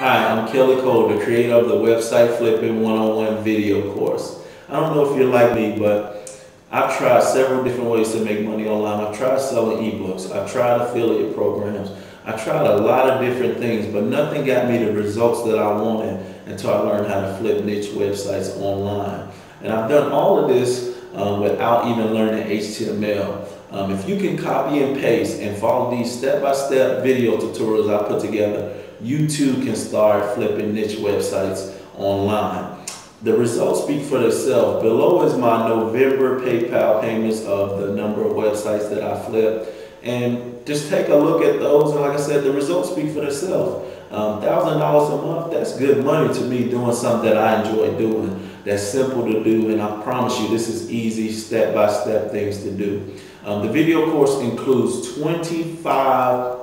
Hi, I'm Kelly Cole, the creator of the website flipping one-on-one video course. I don't know if you're like me, but I've tried several different ways to make money online. I've tried selling ebooks. I've tried affiliate programs. I tried a lot of different things, but nothing got me the results that I wanted until I learned how to flip niche websites online. And I've done all of this um, without even learning HTML. Um, if you can copy and paste and follow these step-by-step -step video tutorials I put together, you too can start flipping niche websites online. The results speak for themselves. Below is my November PayPal payments of the number of websites that I flipped. And just take a look at those. And like I said, the results speak for themselves. Um, $1,000 a month, that's good money to me doing something that I enjoy doing. That's simple to do. And I promise you, this is easy step-by-step -step things to do. Um, the video course includes 25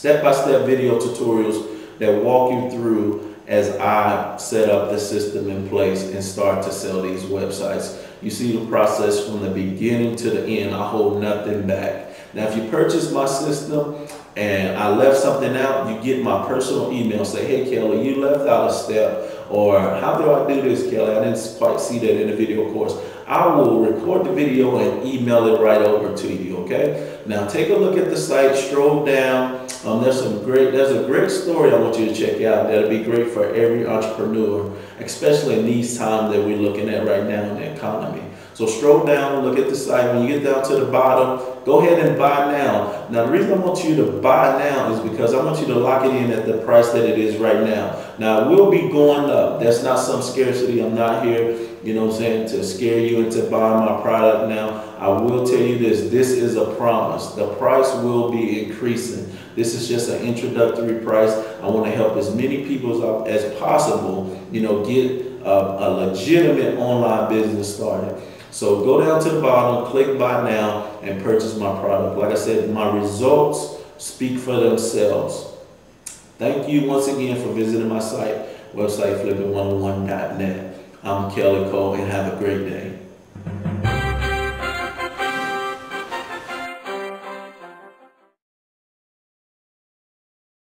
step-by-step video tutorials that walk you through as I set up the system in place and start to sell these websites. You see the process from the beginning to the end. I hold nothing back. Now, if you purchase my system and I left something out, you get my personal email. Say, hey, Kelly, you left out a step. Or how do I do this, Kelly? I didn't quite see that in the video course. I will record the video and email it right over to you, okay? Now take a look at the site, stroll down. Um, there's some great, there's a great story I want you to check out that'll be great for every entrepreneur, especially in these times that we're looking at right now in the economy. So scroll down, look at the site. When you get down to the bottom, go ahead and buy now. Now the reason I want you to buy now is because I want you to lock it in at the price that it is right now. Now it will be going up. That's not some scarcity. I'm not here you know what I'm saying, to scare you into buying my product now. I will tell you this, this is a promise. The price will be increasing. This is just an introductory price. I want to help as many people as, as possible, you know, get a, legitimate online business started. So go down to the bottom, click buy now, and purchase my product. Like I said, my results speak for themselves. Thank you once again for visiting my site, website flipping101.net. I'm Kelly Cole, and have a great day.